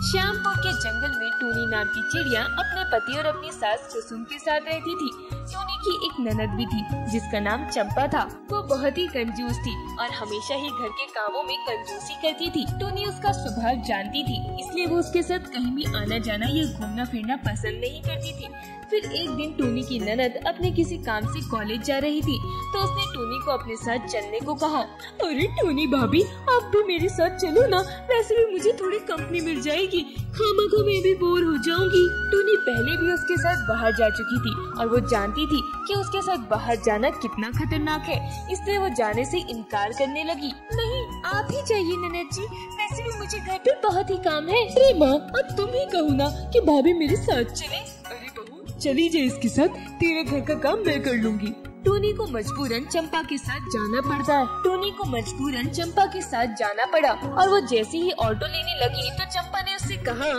श्यामपुर के जंगल में टूनी नाम की चिड़िया अपने पति और अपनी सास कुसुम के साथ रहती थी। टूनी की एक ननद भी थी, जिसका नाम चंपा था। वो बहुत ही कंजूस थी और हमेशा ही घर के कामों में कंजूसी करती थी। टूनी उसका स्वभाव जानती थी, इसलिए वो उसके साथ कहीं भी आना जाना या घूमना फिरना पसंद नहीं करती थी। फिर एक दिन टूनी की ननद अपने किसी काम से कॉलेज जा रही थी तो उसने टूनी को अपने साथ चलने को कहा, अरे टूनी भाभी, आप भी मेरे साथ चलो ना, वैसे भी मुझे थोड़ी कंपनी मिल जाएगी। खामा खा मैं भी बोर हो जाऊँगी। टूनी पहले भी उसके साथ बाहर जा चुकी थी और वो जानती थी कि उसके साथ बाहर जाना कितना खतरनाक है। इसलिए वो जाने से इनकार करने लगी। नहीं, आप ही जाइए, ननद जी। वैसे भी मुझे घर पे बहुत ही काम है। अरे माँ, अब तुम ही कहो ना कि भाभी मेरे साथ चले। अरे बहू, चली जाए इसके साथ। तेरे घर का काम मैं कर लूँगी। टोनी को मजबूरन चंपा के साथ जाना पड़ता है। टोनी को मजबूरन चंपा के साथ जाना पड़ा और वो जैसे ही ऑटो लेने लगी तो चंपा ने उससे कहा,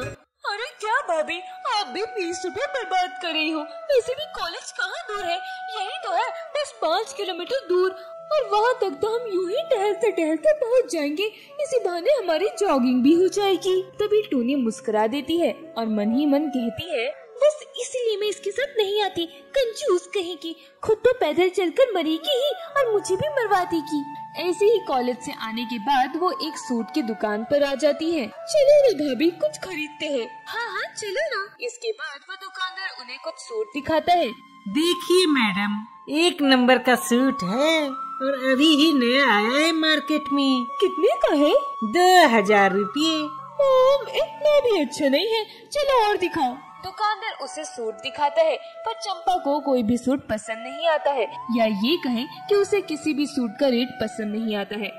अरे क्या भाभी, आप भी बीस रूपए बर्बाद कर रही हो। वैसे भी कॉलेज कहाँ दूर है? यही तो है बस पाँच किलोमीटर दूर। और वहाँ तक तो हम यूँ ही टहलते टहलते पहुँच जाएँगे। इसी बहाने हमारी जॉगिंग भी हो जाएगी। तभी टोनी मुस्कुरा देती है और मन ही मन कहती है बस इसीलिए मैं इसके साथ नहीं आती। कंजूस कहेगी खुद तो पैदल चलकर मरेगी ही और मुझे भी मरवा देगी। ऐसे ही कॉलेज से आने के बाद वो एक सूट की दुकान पर आ जाती है। चलो ना भाभी कुछ खरीदते हैं। हाँ हाँ चलो ना। इसके बाद वो दुकानदार उन्हें कुछ सूट दिखाता है। देखिए मैडम एक नंबर का सूट है और अभी ही नया आया है मार्केट में। कितने का है? दो हज़ार रूपए ओम, इतना भी अच्छा नहीं है। चलो और दिखाओ। दुकानदार उसे सूट दिखाता है, पर चंपा को कोई भी सूट पसंद नहीं आता है। या ये कहें कि उसे किसी भी सूट का रेट पसंद नहीं आता है।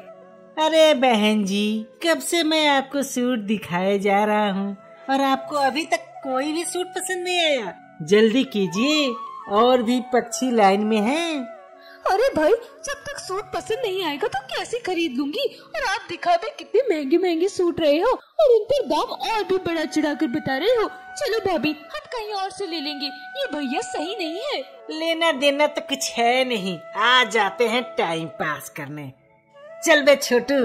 अरे बहन जी, कब से मैं आपको सूट दिखाए जा रहा हूँ, और आपको अभी तक कोई भी सूट पसंद नहीं आया। जल्दी कीजिए, और भी पक्षी लाइन में हैं। अरे भाई जब तक सूट पसंद नहीं आएगा तो कैसे खरीद लूँगी? और आप दिखावे कितने महँगे महँगे सूट रहे हो। और उन पर दाम और भी बड़ा चढ़ा कर बता रहे हो। चलो भाभी हम कहीं और से ले लेंगे। ये भैया सही नहीं है। लेना देना तो कुछ है नहीं। आ जाते हैं टाइम पास करने। चल बे छोटू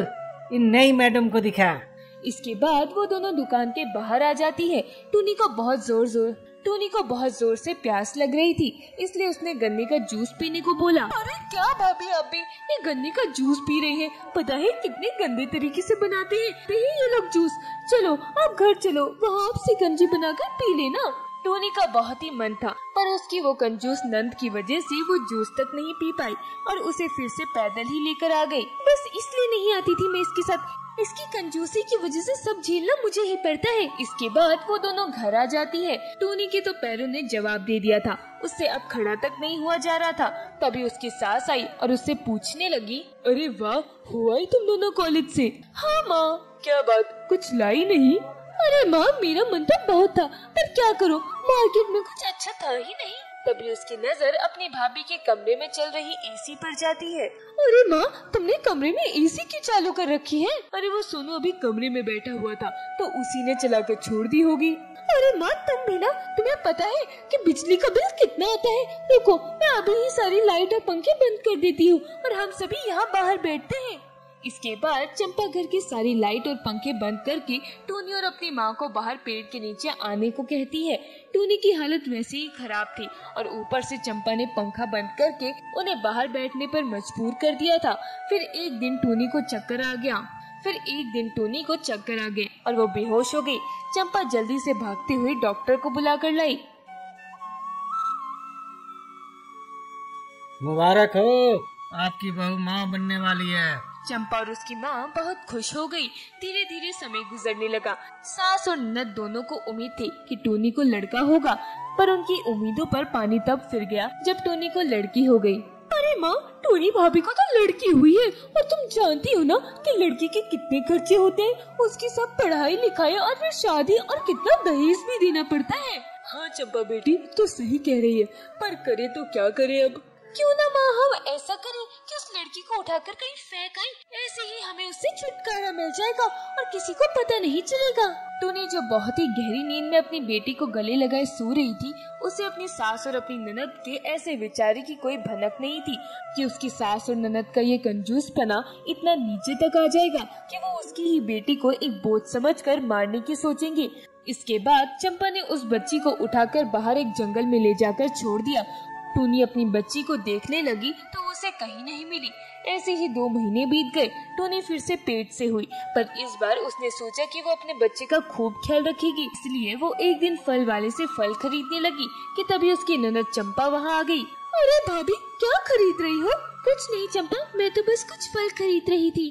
इन नई मैडम को दिखा। इसके बाद वो दोनों दुकान के बाहर आ जाती है। टूनी को बहुत ज़ोर ज़ोर टोनी को बहुत ज़ोर से प्यास लग रही थी इसलिए उसने गन्ने का जूस पीने को बोला। अरे क्या भाभी अभी? ये गन्ने का जूस पी रहे हैं पता है कितने गंदे तरीके से बनाते हैं। नहीं ये लोग जूस। चलो आप घर चलो वहाँ आप सिकंजी बनाकर पी लेना। टोनी का बहुत ही मन था पर उसकी वो कंजूस नंद की वजह से वो जूस तक नहीं पी पाई और उसे फिर से पैदल ही लेकर आ गई। बस इसलिए नहीं आती थी मैं इसके साथ। इसकी कंजूसी की वजह से सब झेलना मुझे ही पड़ता है। इसके बाद वो दोनों घर आ जाती है। टोनी के तो पैरों ने जवाब दे दिया था। उससे अब खड़ा तक नहीं हुआ जा रहा था। तभी उसकी सास आई और उससे पूछने लगी, अरे वाह, हुआ ही तुम दोनों कॉलेज से? हाँ माँ। क्या बात, कुछ लाई नहीं? अरे माँ, मेरा मन तो बहुत था। पर क्या करो? मार्केट में कुछ अच्छा था ही नहीं। तभी उसकी नज़र अपनी भाभी के कमरे में चल रही एसी पर जाती है। अरे माँ, तुमने कमरे में एसी क्यों चालू कर रखी है? अरे वो सोनू अभी कमरे में बैठा हुआ था तो उसी ने चला कर छोड़ दी होगी। अरे माँ, तुम भी ना, तुम्हें पता है कि बिजली का बिल कितना आता है? देखो मैं अभी ही सारी लाइट और पंखे बंद कर देती हूँ, और हम सभी यहाँ बाहर बैठते हैं। इसके बाद चंपा घर की सारी लाइट और पंखे बंद करके टोनी और अपनी माँ को बाहर पेड़ के नीचे आने को कहती है। टोनी की हालत वैसे ही खराब थी और ऊपर से चंपा ने पंखा बंद करके उन्हें बाहर बैठने पर मजबूर कर दिया था। फिर एक दिन टोनी को चक्कर आ गया। फिर एक दिन टोनी को चक्कर आ गए और वो बेहोश हो गई। चंपा जल्दी से भागते हुए डॉक्टर को बुला कर लाई। मुबारक हो। आपकी बहू माँ बनने वाली है। चंपा और उसकी माँ बहुत खुश हो गई। धीरे धीरे समय गुजरने लगा। सास और नद दोनों को उम्मीद थी कि टोनी को लड़का होगा, पर उनकी उम्मीदों पर पानी तब फिर गया जब टोनी को लड़की हो गई। अरे माँ, टोनी भाभी को तो लड़की हुई है, और तुम जानती हो ना कि लड़की के कितने खर्चे होते हैं? उसकी सब पढ़ाई, लिखाई और फिर शादी, और कितना दहेज भी देना पड़ता है। हाँ चंपा बेटी तो सही कह रही है, पर करे तो क्या करे अब? क्यों ना माँ, हम ऐसा करें कि उस लड़की को उठाकर कहीं फेंक आई, ऐसे ही हमें उससे छुटकारा मिल जाएगा और किसी को पता नहीं चलेगा। टूनी जो बहुत ही गहरी नींद में अपनी बेटी को गले लगाए सो रही थी, उसे अपनी सास और अपनी ननद के ऐसे विचारे की कोई भनक नहीं थी कि उसकी सास और ननद का ये कंजूस पना इतना नीचे तक आ जाएगा कि वो उसकी ही बेटी को एक बोझ समझकर मारने की सोचेंगे। इसके बाद चंपा ने उस बच्ची को उठाकर बाहर एक जंगल में ले जाकर छोड़ दिया टूनी अपनी बच्ची को देखने लगी तो उसे कहीं नहीं मिली। ऐसे ही दो महीने बीत गए, टूनी फिर से पेट से हुई, पर इस बार उसने सोचा कि वो अपने बच्चे का खूब ख्याल रखेगी, इसलिए वो एक दिन फल वाले से फल खरीदने लगी, कि तभी उसकी ननद चंपा वहाँ आ गई। अरे भाभी, क्या खरीद रही हो? कुछ नहीं चंपा, मैं तो बस कुछ फल खरीद रही थी।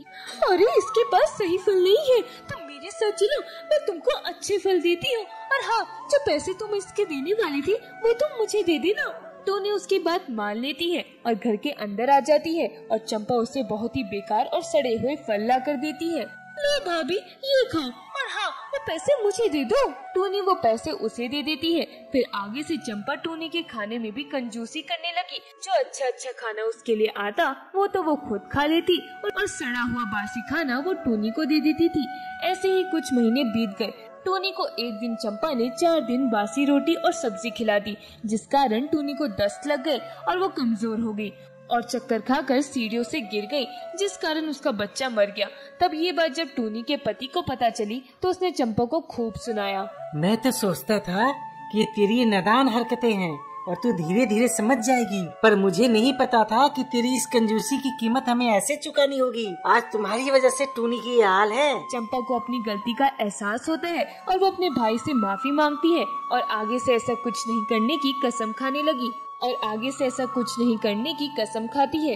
अरे, इसके पास सही फल नहीं है। तुम मेरे साथ चलो मैं तुमको अच्छे फल देती हूँ। और हाँ जो पैसे तुम इसके देने वाली थी, वो तुम मुझे दे देना। टोनी उसकी बात मान लेती है और घर के अंदर आ जाती है और चंपा उसे बहुत ही बेकार और सड़े हुए फल ला कर देती है। लो भाभी ये खाओ। और हाँ वो पैसे मुझे दे दो। टोनी वो पैसे उसे दे देती है। फिर आगे से चंपा टोनी के खाने में भी कंजूसी करने लगी। जो अच्छा अच्छा खाना उसके लिए आता वो तो वो खुद खा लेती। और सड़ा हुआ बासी खाना वो टोनी को दे देती थी। ऐसे ही कुछ महीने बीत गए। टोनी को एक दिन चंपा ने चार दिन बासी रोटी और सब्ज़ी खिला दी, जिस कारण टोनी को दस्त लग गए और वो कमज़ोर हो गई और चक्कर खाकर सीढ़ियों से गिर गई, जिस कारण उसका बच्चा मर गया। तब ये बात जब टोनी के पति को पता चली तो उसने चंपा को खूब सुनाया। मैं तो सोचता था कि तेरी नदान हरकतें हैं। और तू धीरे धीरे समझ जाएगी। पर मुझे नहीं पता था कि तेरी इस कंजूसी की कीमत हमें ऐसे चुकानी होगी। आज तुम्हारी वजह से टूनी की हाल है। चंपा को अपनी गलती का एहसास होता है और वो अपने भाई से माफ़ी मांगती है और आगे से ऐसा कुछ नहीं करने की कसम खाने लगी और आगे से ऐसा कुछ नहीं करने की कसम खाती है।